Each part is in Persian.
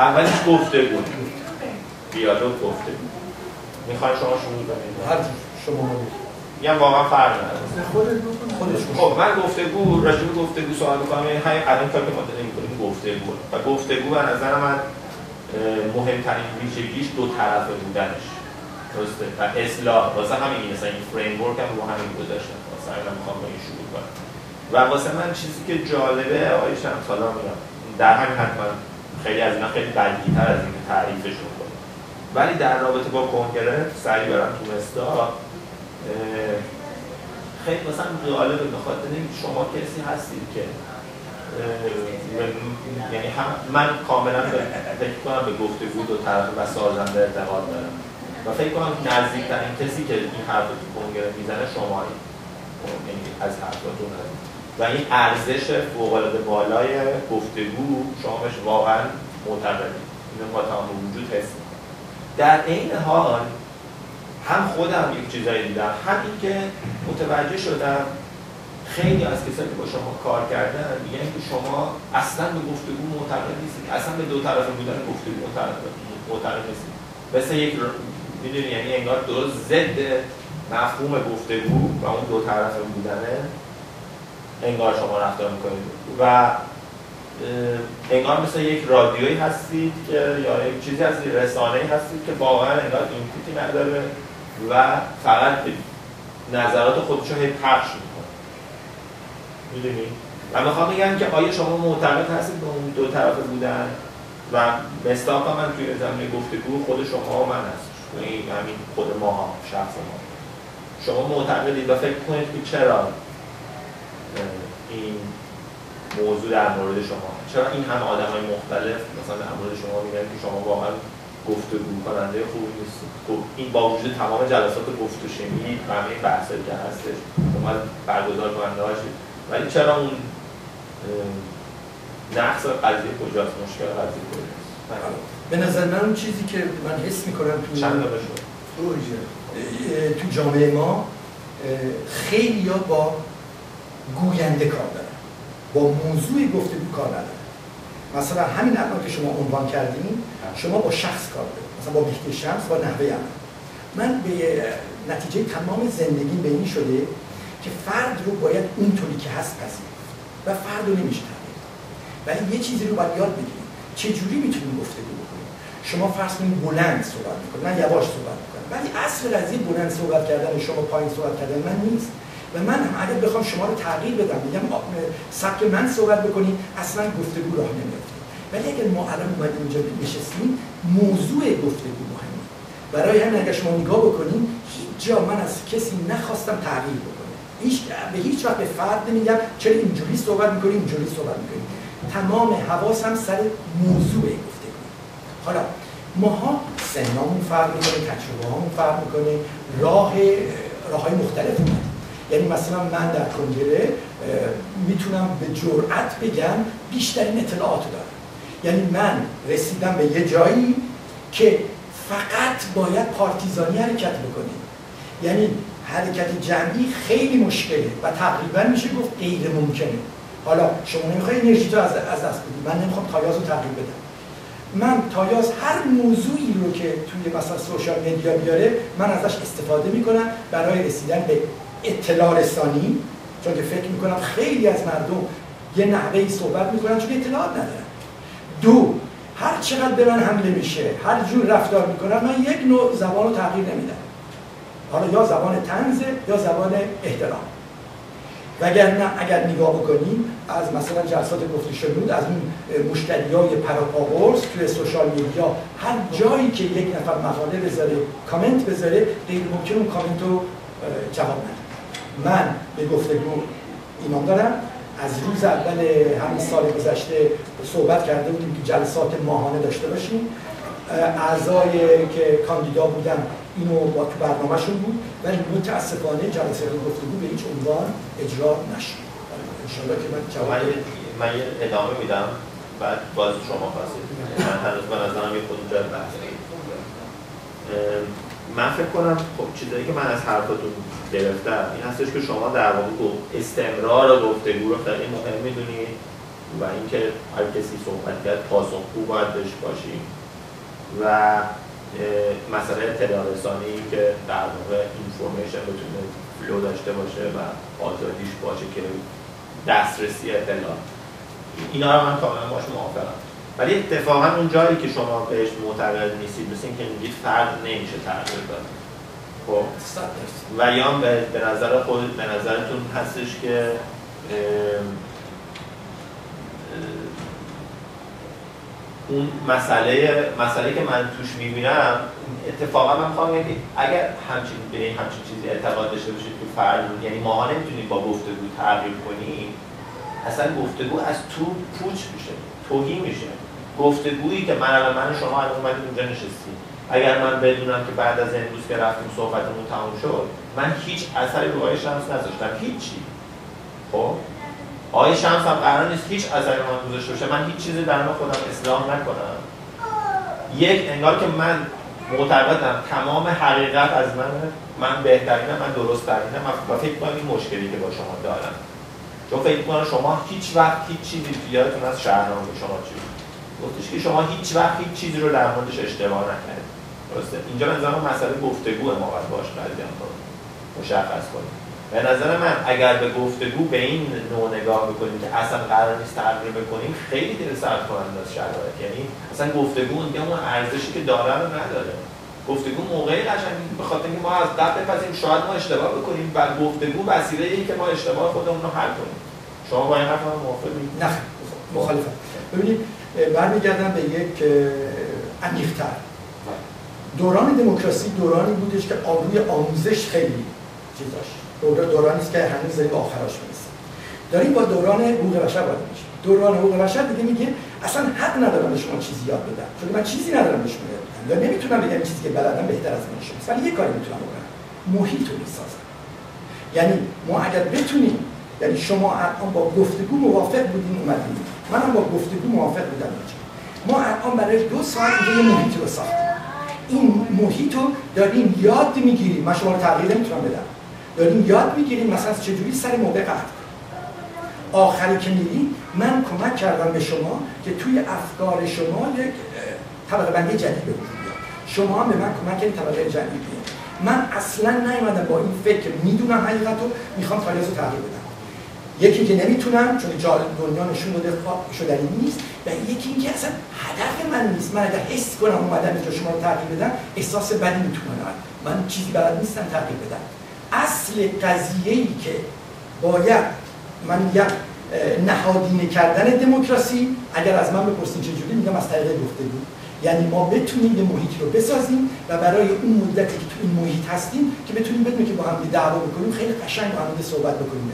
اولش گفته بود. دیالوگ گفته بود. می‌خوای شما شروع کنید هر شما میگم واقعا فرق نداره. خودش خب من گفتگو راجع به گفتگو سوال می‌کنم. یعنی همین الان کاری که ما داریم می‌کنیم گفتگو و گفتگو به نظر من مهمترین ویژگیش دو طرفه بودنش. درسته؟ و اصلاح. واسه همین مثلا این فریم ورک هم رو همین گذاشتم. واسه همین می‌خوام با این شروع کنم. و واسه من چیزی که جالبه آقای شمس حالا میگم در همین حد من خیلی از اینا خیلی بدیتر از اینکه تعریفشون کنم ولی در رابطه با کنگره سعی برم تو مستا خیلی مثلا جالبه به خاطر شما کسی هستید که یعنی هم من کاملا فکر کنم به گفتگو دو طرف و سازنده اعتقاد دارم. و فکر کنم نزدیکترین کسی که این حرف تو کنگره می‌زنه شمایی. یعنی از حرفاتون هست. و این ارزش فوق‌العاده بالای گفتگو شما بهش واقعا معتقدید. اینو با تمام وجود حس. در عین حال هم خودم یک چیزایی دیدم هم اینکه متوجه شدم خیلی از کسایی که با شما کار کردن میگن که شما اصلا به گفتگو معتقد نیستید. اصلا به دو طرفه بودن گفتگو معتقد نیستید. مثل یک می‌دونی یعنی انگار درست ضد مفهوم گفتگو و اون دو طرفه بودنه. انگار شما رفتار می‌کنید. و انگار مثل یک رادیویی هستید که یا یک چیزی از رسانه‌ای هستید که واقعا انگار اینپوتی نداره و فقط نظرات خودشو هی پخش می‌کنه. می‌دونی؟ و می‌خوام بگم که آیا شما معتقد هستید به اون دو طرفه بودن؟ و مستاق من توی زمینه گفتگو خود شما و من هست این همین خود ما ها شخص ما. شما معتقدید و فکر کنید که چرا این موضوع در مورد شما. چرا این همه آدم های مختلف مثلا در مورد شما میگن که شما واقعا گفتگو کننده خوبی نیستید؟ خب این با وجود تمام جلسات گفت و شنید و همه بحثایی که هستش شما برگزار کننده هاشید ولی چرا اون نقص قضیه کجاست؟ مشکل قضیه کجاست؟ به نظر من اون چیزی که من حس می‌کنم تو چند تو جامعه ما خیلی ها با گوینده کار دارن با موضوع گفتگو کار ندارن مثلا همین الان که شما عنوان کردین شما با شخص کار دارید مثلا با مهدی شمس با نحوه عمل. من به نتیجه تمام زندگی به این شده که فرد رو باید اونطوری که هست پذیرفت و فرد رو نمیشه. ولی یه چیزی رو باید یاد بگیریم چجوری می‌تونیم گفتگو بکنیم؟ شما فرض کنید بلند صحبت می‌کنید. من یواش صحبت می‌کنم. ولی اصل قضیه بلند صحبت کردن شما پایین صحبت کردن من نیست. و من هم اگر بخوام شما رو تغییر بدم آ- سبک من صحبت بکنید اصلا گفتگو راه نمیفته ولی اگر ما الان اومدیم اینجا نشستیم موضوع گفتگو مهمه. برای همین اگر شما نگاه بکنید جا من از کسی نخواستم تغییر بکنه. هیچ به هیچ وقت به فرد نمیگم چرا اینجوری صحبت می‌کنی اینجوری صحبت می‌کنی. تمام حواسم سر موضوع گفتگو. حالا ماها سنامون فرق می‌کنه تجربه هامون فرق می‌کنه راه راه های مختلف یعنی مثلا من در کنگره می‌تونم به جرأت بگم بیشترین اطلاعات دارم. یعنی من رسیدم به یه جایی که فقط باید پارتیزانی حرکت بکنیم یعنی حرکت جمعی خیلی مشکله و تقریبا میشه گفت غیر ممکنه. حالا شما نمی‌خوای انرژی تو از از دست بدی. من نمی‌خوام تایاز رو تغییر بدم. من تایاز هر موضوعی رو که توی مثلا سوشال مدیا بیاره من ازش استفاده می‌کنم برای رسیدن به اطلاع رسانی چون که فکر می‌کنم خیلی از مردم یه نحوه صحبت می‌کنن چون اطلاعات ندارن. دو هر چقدر به من حمله میشه هر جور رفتار می‌کنم من یک نوع زبان رو تغییر نمیدم. حالا یا زبان تنزه یا زبان احترام. وگرنه اگر نگاه بکنیم از مثلا جلسات گفته شنود از اون مشتری های پراپاگورس توی سوشال میدیا هر جایی که یک نفر مقاله بذاره کامنت بذاره غیر ممکن اون کامنت رو جواب نده. من به گفتگو ایمان دارم. از روز اول همین سال گذشته صحبت کرده بودیم که جلسات ماهانه داشته باشیم. اعضای که کاندیدا بودن اینو با تو برنامهشون بود ولی متاسفانه جلسه گفتگو به هیچ عنوان اجرا نشد. انشالله که من جواب من یه ادامه میدم. بعد باز شما خواستید. من هنوز به نظرم یه خود اه، من فکر کنم خب چیزایی که من از حرفاتون گرفتم این هستش که شما در واقع استمرار گفتگو رو خیلی مهم می‌دونید و اینکه هر کسی صحبت کرد پاسخگو باید بهش باشیم و مسئله اطلاع رسانی که در واقع اینفورمیشن بتونه فلو داشته باشه و آزادیش باشه که دسترسی اطلاع. اینا رو من کاملا باش موافقم. ولی اتفاقا اون جایی که شما بهش معتقد نیستید مثل اینکه میگید فرد نمیشه تغییر داد. خب. و یا به نظر خود به نظرتون هستش که اون مسئله مسئله که من توش می‌بینم اتفاقا من می‌خوام اگر همچین به همچین چیزی اعتقاد داشته باشید که فرد یعنی ماها نمی‌تونید با گفتگو تغییر کنیم. اصلا گفتگو از تو پوچ میشه توهی میشه. گفتگویی که من من شما الان اومدید اونجا نشستیم. اگر من بدونم که بعد از امروز که رفتیم صحبتمون تموم شد من هیچ اثری رو آقای شمس نذاشتم هیچی. خب؟ آقای شمس هم قرار نیست هیچ اثری من گذاشته باشه من هیچ چیزی در خودم اصلاح نکنم. یک انگار که من معتقدم تمام حقیقت از من من بهترینم من درست ترینم و فکر کنم این مشکلی که با شما دارم. چون فکر کنم شما هیچ وقت هیچ چیزی یادتون از شهرنامه شما چی گفتش که شما هیچ وقت هیچ چیزی رو در موردش اشتباه نکردید. درسته. اینجا به نظر مسئله گفتگو ما باید باش بعضی مشخص کنیم. به نظر من اگر به گفتگو به این نوع نگاه بکنیم که اصلا قرار نیست تغییر بکنیم خیلی دل سرد کننده از شرایط. یعنی اصلا گفتگو اون اون ارزشی که داره رو نداره. گفتگو موقعی قشنگ به خاطر اینکه ما از قبل بپذیم شاید ما اشتباه بکنیم و گفتگو وسیله ای که ما اشتباه خودمون رو حل کنیم. شما با این حرف موافقید نه. مخالفم. ببینید برمیگردم به یک عمیق‌تر دوران دموکراسی دورانی بودش که آروی آموزش خیلی چیز داشت دورانی است که هنوز داریم آخراش می‌رسیم. داریم با دوران حقوق بشر وارد میشیم. دوران حقوق بشر دیگه میگه اصلا حق ندارم به شما چیزی یاد بدم. چون من چیزی ندارم به شما یاد بدم. یا نمی‌تونم بگم چیزی که بلدم بهتر از من شما. ولی یه کاری می‌تونم بکنم. محیط رو می‌سازم. یعنی ما اگر بتونیم یعنی شما الان با گفتگو موافق بودین اومدین. منم با گفتگو موافق بودم ما الان برای دو ساعت یه محیط رو ساختیم. این محیط رو داریم یاد می‌گیریم. من شما رو تغییر نمی‌تونم بدم. داریم یاد می‌گیریم مثلا چجوری سر موقع قطع آخری که میریم من کمک کردم به شما که توی افکار شما یک طبقه بندی جدید به شما هم به من کمک کردید طبقه جدید من اصلا نیومدم با این فکر. می‌دونم حقیقت رو می‌خوام تاریخ رو تغییر بدم. یکی که نمی‌تونم چون جال دنیا نشون داده شدنی نیست و یکی اینکه اصلا هدف من نیست. من اگر حس کنم اومدم اینجا شما رو تغییر بدم احساس بدی می‌تونم. من چیزی بلد نیستم تغییر بدم. اصل قضیه ای که باید من میگم نهادینه کردن دموکراسی اگر از من بپرسین چجوری میگم از طریق گفتگو. یعنی ما بتونیم یه محیط رو بسازیم و برای اون مدتی که تو این محیط هستیم که بتونیم بدونیم که با هم دعوا بکنیم خیلی قشنگ با هم صحبت بکنیم.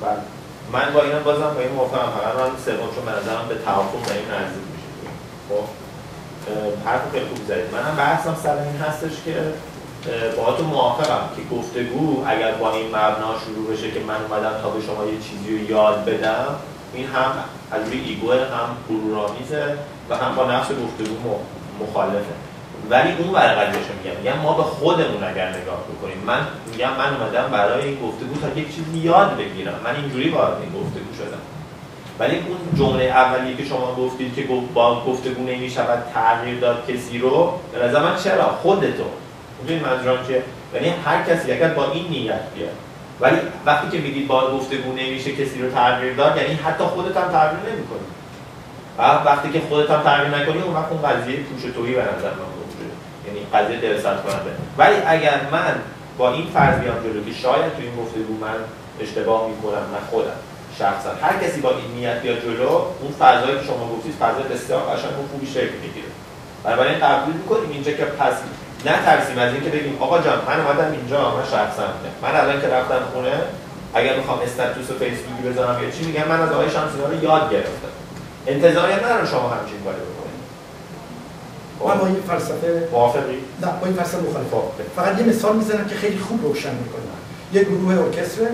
بله. من با اینا بازم با این موافقم. فقط من سوم چون به نظرم به توافق با این نزدیک میشه. خب؟ حرف خیلی خوب زدید. منم بحثم سر این هستش که با تو موافقم که گفتگو اگر با این مبنا شروع بشه که من اومدم تا به شما یه چیزی رو یاد بدم این هم از روی ایگو هم غرورآمیزه و هم با نفس گفتگو مخالفه. ولی اون ور قضیهش میگم میگم ما به خودمون اگر نگاه بکنیم من میگم من اومدم برای این گفتگو تا یک چیزی یاد بگیرم. من اینجوری وارد این گفتگو شدم. ولی اون جمله اولیه که شما گفتید که با گفتگو نمی‌شود تغییر داد کسی رو به نظر من چرا؟ خودتو. می‌دونید منظورم که یعنی هر کسی اگر با این نیت بیاد. ولی وقتی که میگید با گفتگو نمیشه کسی رو تغییر داد یعنی حتی خودت هم تغییر نمی‌کنی. وقتی که خودت هم تغییر نکنی اون وقت اون قضیه پوش تویی به نظر من. قضیه درست کننده. ولی اگر من با این فرض بیام جلو که شاید تو این گفتگو من اشتباه می‌کنم من خودم شخصا. هر کسی با این نیت بیاد جلو اون فضایی که شما گفتید فضای بسیار قشنگ و خوبی شکل می‌گیره. بنابراین قبول می‌کنیم اینجا که پس ترسیم از اینکه بگیم آقا جان من اومدم اینجا من شخصا من الان که رفتم خونه اگر می‌خوام استاتوس فیسبوکی بذارم یا چی میگم من از آقای شمسینا رو یاد گرفتم. انتظاری ندارم شما همچین کاری بکنید. من با این فلسفه موافقی؟ نه با این فلسفه مخالفم فقط یه مثال می‌زنم که خیلی خوب روشن می‌کنه یه گروه ارکستر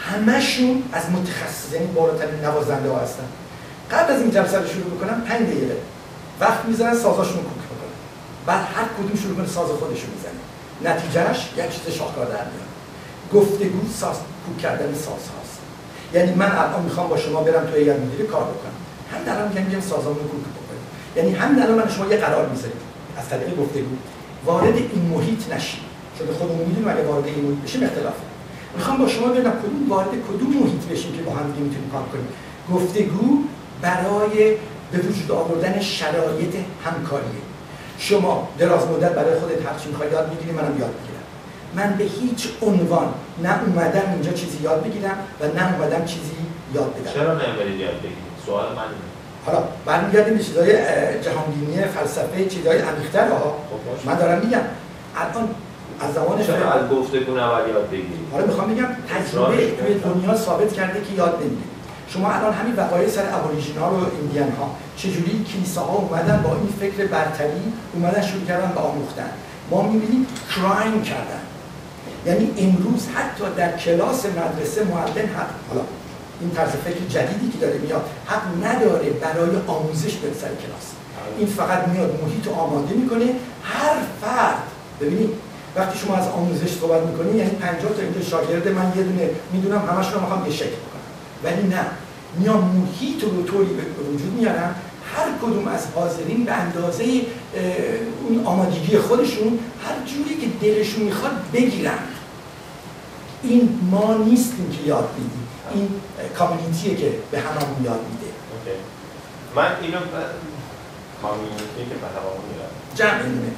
همشون از متخصصین بالاترین نوازنده ها هستن. قبل از این جلسه رو شروع بکنم 5 دقیقه. وقت می‌زنن سازاشون رو کوک بکنن. بعد هر کدوم شروع کنه ساز خودش رو می‌زنه. نتیجهش یک چیز شاهکار در میاد. گفتگو ساز کوک کردن ساز هاست. یعنی من الان می‌خوام با شما برم تو هیئت مدیره کار بکنم. هم الان میگم رو کوک یعنی هم الان من شما یه قرار می‌ذاریم از طریق گفتگو. وارد این محیط نشیم چون خودمون می‌دونیم اگه وارد این محیط بشیم اختلافه می‌خوام با شما ببینم کدوم وارد کدوم محیط بشیم که با هم دیگه می‌تونیم کار کنیم. گفتگو برای به وجود آوردن شرایط همکاریه. شما دراز مدت برای خودت هر چی می‌خوای یاد می‌گیری منم یاد می‌گیرم. من به هیچ عنوان نه اومدم اینجا چیزی یاد بگیرم و نه اومدم چیزی یاد بدم. چرا نمیرید یاد بگیرید سوال من حالا برمیگردیم به چیزای جهانبینی فلسفه چیزای عمیق‌تر ها. خب من دارم میگم الان از زمان چرا از گفتگو نباید یاد بگیرید حالا می‌خوام بگم تجربه توی دنیا ثابت کرده که یاد نمی‌گیرید شما الان همین وقایع سر ابوریژینال و ایندیان ها. چجوری کلیساها اومدن با این فکر برتری اومدن شروع کردن به آموختن؟ ما می‌بینیم کرایم کردن. یعنی امروز حتی در کلاس مدرسه معلم حالا این طرز فکر جدیدی که داره میاد حق نداره برای آموزش به سر کلاس. این فقط میاد محیط آماده می‌کنه. هر فرد ببینید وقتی شما از آموزش صحبت می‌کنید یعنی 50 تا اینجا شاگرد من یه دونه می‌دونم همشون رو می‌خوام یه شکل بکنم. ولی نه. میام محیط رو طوری به وجود میارم هر کدوم از حاضرین به اندازه اون آمادگی خودشون هر جوری که دلشون می‌خواد بگیرن. این ما نیستیم که یاد میدیم این کامیونیتیه که به هممون یاد میده. من اینو کامیونیتی که به هممون یاد جمع اینه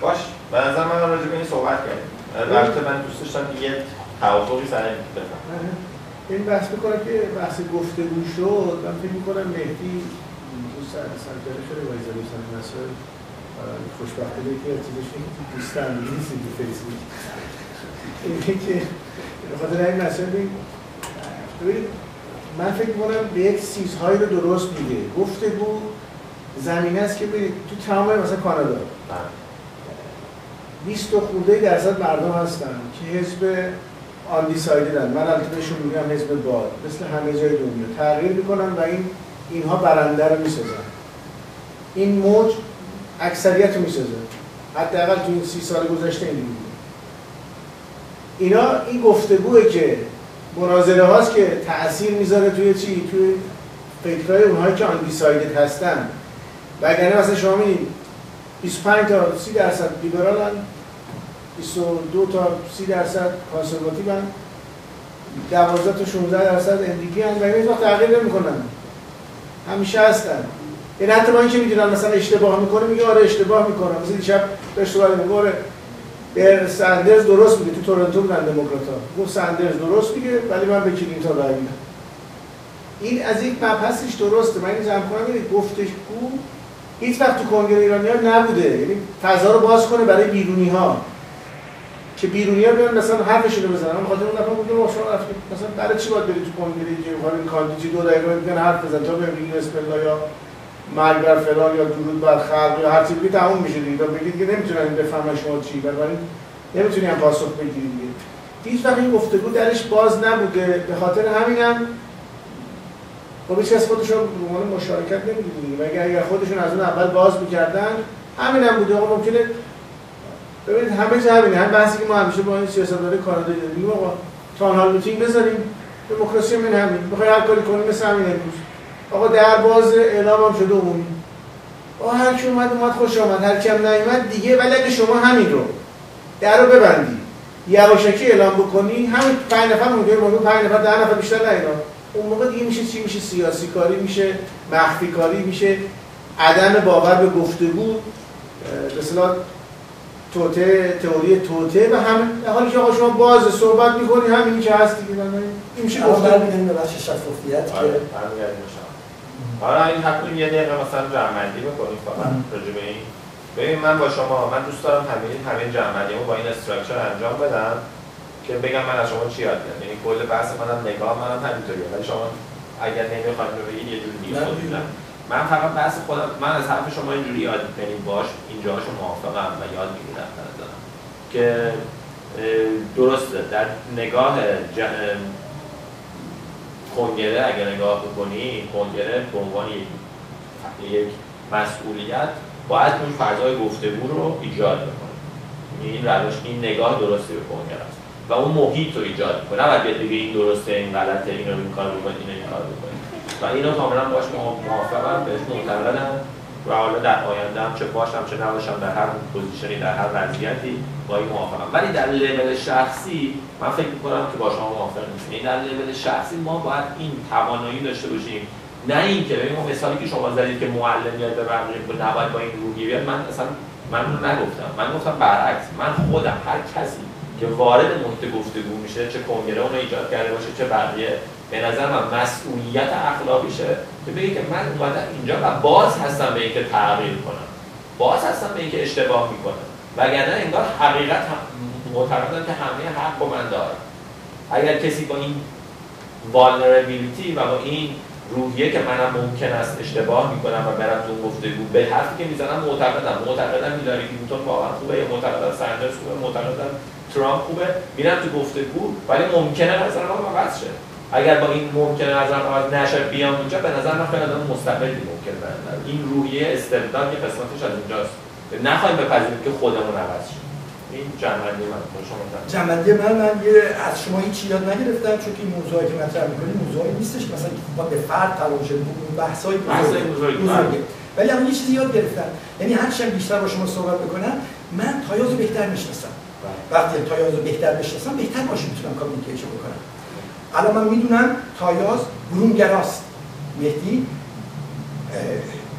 باش. به نظر من راجع به این صحبت کردیم. البته من دوست داشتم که یه توافقی سر این بفهم این بحث می‌کنم که بحث گفتگو شد. من فکر می‌کنم مهدی دوست سنجره شده وایزا دوستان مسئول خوشبختی که چیزش اینه که دوستان نیستی که فیسبوک اینه که بخاطر این مسئله ببین من فکر می‌کنم به یک چیزهایی رو درست میگه. گفتگو زمینه است که ببینید تو تمام مثلا کانادا. 20 خورده درصد مردم هستن که حزب آن دیسایددن من البته بهشون میگم حزب باد. مثل همه جای دنیا. تغییر می‌کنن و این اینها برنده رو می‌سازن. این موج اکثریت رو می‌سازه. حداقل تو این سی سال گذشته این اینا این گفتگوه که مناظره هاست که تاثیر می‌ذاره توی چی؟ توی فکرهای اونهایی که آن دیسایدد هستن. وگرنه مثلا شما می‌دید 25 تا 30 درصد لیبرالن 22 تا 30 درصد کانسرواتیو هن 12 تا 16 درصد اندیکی هن و این وقت تغییر نمی‌کنن. همیشه هستن. این حتی با اینکه می‌دونن مثلا اشتباه می‌کنه میگه آره اشتباه می‌کنم. مثلا دیشب داشت صحبت میگه به سندرز درست میگه تو تورنتو بودن دموکرات‌ها گفت سندرز درست میگه ولی من به کلینتون رای میدم. این از یک مبحثش درسته. من این جمع کنم گفتگو هیچ وقت تو کنگره ایرانی ها نبوده. یعنی فضا رو باز کنه برای بیرونی ها که بیرونی ها بیان مثلا حرفشون رو بزنن. من خاطر اون دفعه گفتم شما رفتید مثلا برای چی باید برید تو کنگره جمهوری این کاندیدی؟ دو دقیقه میگن حرف بزن تا بگید بسم الله یا مرگ بر فلان یا درود بر خلق یا هر چیزی تموم میشه دیگه. بگید که نمی‌تونن بفهمن شما چی بنابراین نمی‌تونی هم پاسخ بگیری دیگه. هیچ وقت این گفتگو درش باز نبوده. به خاطر همینم خب هیچ کس خودشون به عنوان مشارکت نمی‌دونه مگر اگر خودشون از اون اول باز می‌کردن همین هم بوده. آقا ممکنه ببینید همه جا همینه. هم بحثی که ما همیشه با این سیاستمدار کانادا داریم. آقا تان هال میتینگ بذاریم. دموکراسی من همین. می‌خوای هر کاری کنیم مثل همین امروز. آقا در باز اعلام هم شده عمومی. آقا هر کی اومد اومد خوش آمد. هر کی هم نیومد دیگه ولی اگه شما همین رو. در رو ببندی. یواشکی اعلام بکنی. همین 5 نفر ممکنه ممکن 5 نفر 10 نفر بیشتر نه اون موقع دیگه میشه چی؟ میشه سیاسی کاری میشه مخفی کاری میشه عدم باور به گفتگو. به اصطلاح توته تئوری توته و هم حالی که آقا شما باز صحبت می‌کنی همینی که هست دیگه این میشه گفتگو. برمیگردیم به بخش شفافیت که آره، حالا این حتما یه دقیقه مثلا جمع‌بندی بکنیم فقط راجع به این. ببین من با شما من دوست دارم همین همین جمع‌بندیمو با این استراکچر انجام بدم که بگم من از شما چی یاد گرفتم یعنی کل بحث منم نگاه منم همینطوریه. ولی شما اگر نمی‌خواید رو بگید یه جوری دیگه من فقط بحث خودم من از حرف شما اینجوری یاد یعنی باش اینجاشو موافقم و یاد می‌گیرم که درسته. در نگاه کنگره اگر نگاه بکنی کنگره به عنوان یک مسئولیت باید اون فضای گفتگو رو ایجاد بکنه. این روش این نگاه درستی به کنگره است. و اون محیط رو ایجاد می‌کنه. نباید بیاد بگه این درسته این غلطه این رو این کار بکنید این این کار بکنید. و اینو کاملا باش موافقم بهش معتقدم و حالا در آینده هم چه باشم چه نباشم در هر پوزیشنی در هر وضعیتی با این موافقم. ولی در لول شخصی من فکر می‌کنم که با شما موافق نیستم. یعنی در لول شخصی ما باید این توانایی داشته باشیم. نه اینکه ببین مثالی که شما زدید که معلم یاد به بقیه نباید با این روحیه بیاد من اصلا من نگفتم. من گفتم برعکس من خودم هر کسی که وارد محیط گفتگو میشه چه کنگره اون ایجاد کرده باشه چه بقیه به نظر من مسئولیت اخلاقیشه. که بگه که من اومدم اینجا و باز هستم به اینکه تغییر کنم. باز هستم به اینکه اشتباه می‌کنم. وگرنه انگار حقیقت هم که همه حق با من دارم اگر کسی با این vulnerability و با این روحیه که منم ممکن است اشتباه می‌کنم و برم تو گفتگو به حرفی که می‌زنم معتقدم. معتقدم هیلاری کلینتون واقعا خوبه یا معتقدم سندرز خوبه معتقدم ترامپ خوبه میرم تو گفتگو ولی ممکنه نظر من عوض شه اگر با این ممکنه نظر عوض نشه بیام اونجا به نظر من خیلی آدم مستقلی ممکن این روحیه استبداد که قسمتش از اونجاست نخواهیم بپذیریم که خودمون عوض شه این جنبندی من. شما جنبندی من من از شما هیچ یاد نگرفتم چون این موضوعی که مطرح می‌کنید موضوعی نیستش. مثلا با به فرد تعلق شده بحث‌های بزرگه ولی الان یه چیزی یاد گرفتم. یعنی هر چند بیشتر با شما صحبت بکنم من تایاز رو بهتر می‌شناسم. وقتی تایاز رو بهتر بشناسم بهتر باشه می‌تونم کامیونیکیشن بکنم. الان من می‌دونم تایاز برونگراست. مهدی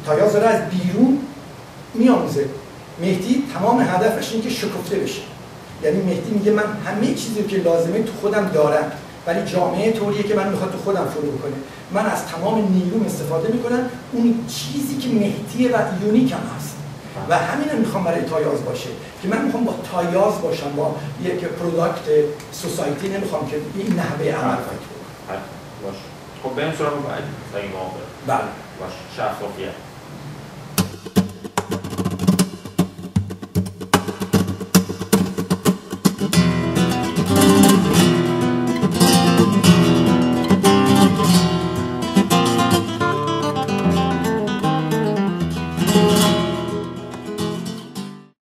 تایاز رو از بیرون میآموزه. مهدی تمام هدفش اینه که شکفته بشه. یعنی مهدی میگه من همه چیزی که لازمه تو خودم دارم ولی جامعه طوریه که من می‌خواد تو خودم فرو بکنه. من از تمام نیروم استفاده می‌کنم. اون چیزی که مهدی و یونیکم هست. و همین می‌خوام برای تایاز باشه که من می‌خوام با تایاز باشم با یک پروداکت سوسایتی نمی‌خوام که این نحوه عمل فکر باش. خب بریم سراغ بعدی. بله. باش. شفافیت.